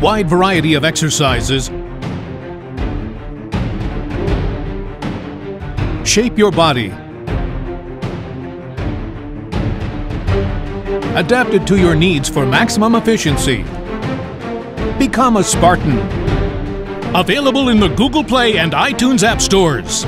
wide variety of exercises, shape your body, adapted to your needs for maximum efficiency. Become a Spartan. Available in the Google Play and iTunes App Stores.